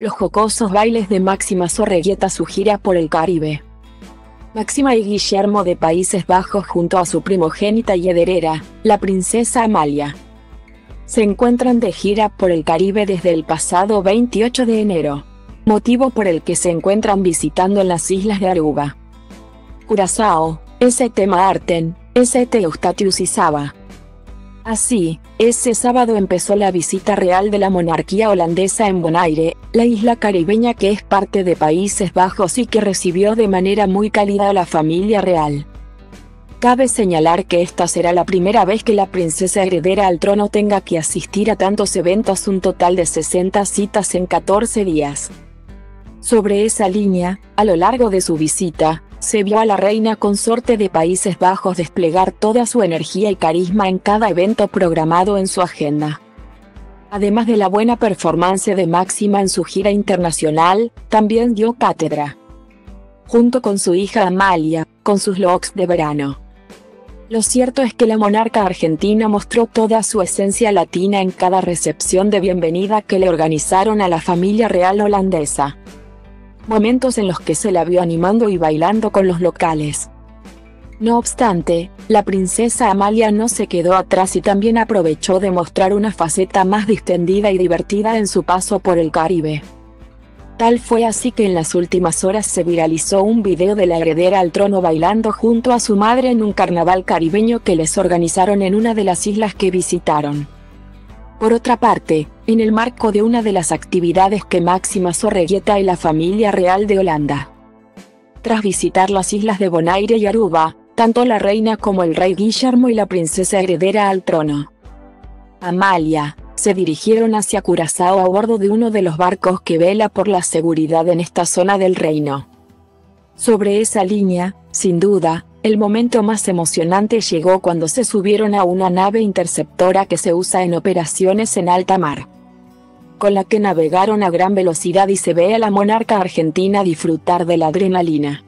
Los jocosos bailes de Máxima Sorreguieta su gira por el Caribe. Máxima y Guillermo de Países Bajos junto a su primogénita y heredera, la princesa Amalia. Se encuentran de gira por el Caribe desde el pasado 28 de enero, motivo por el que se encuentran visitando en las islas de Aruba, Curazao, St. Maarten, St. Eustatius y Saba. Así, ese sábado empezó la visita real de la monarquía holandesa en Bonaire, la isla caribeña que es parte de Países Bajos y que recibió de manera muy cálida a la familia real. Cabe señalar que esta será la primera vez que la princesa heredera al trono tenga que asistir a tantos eventos, un total de 60 citas en 14 días. Sobre esa línea, a lo largo de su visita, se vio a la reina consorte de Países Bajos desplegar toda su energía y carisma en cada evento programado en su agenda. Además de la buena performance de Máxima en su gira internacional, también dio cátedra. Junto con su hija Amalia, con sus looks de verano. Lo cierto es que la monarca argentina mostró toda su esencia latina en cada recepción de bienvenida que le organizaron a la familia real holandesa momentos en los que se la vio animando y bailando con los locales. No obstante, la princesa Amalia no se quedó atrás y también aprovechó de mostrar una faceta más distendida y divertida en su paso por el Caribe. Tal fue así que en las últimas horas se viralizó un video de la heredera al trono bailando junto a su madre en un carnaval caribeño que les organizaron en una de las islas que visitaron. Por otra parte, en el marco de una de las actividades que Máxima Sorreguieta y la familia real de Holanda. Tras visitar las islas de Bonaire y Aruba, tanto la reina como el rey Guillermo y la princesa heredera al trono. Amalia, se dirigieron hacia Curazao a bordo de uno de los barcos que vela por la seguridad en esta zona del reino. Sobre esa línea, sin duda, el momento más emocionante llegó cuando se subieron a una nave interceptora que se usa en operaciones en alta mar, con la que navegaron a gran velocidad y se ve a la monarca argentina disfrutar de la adrenalina.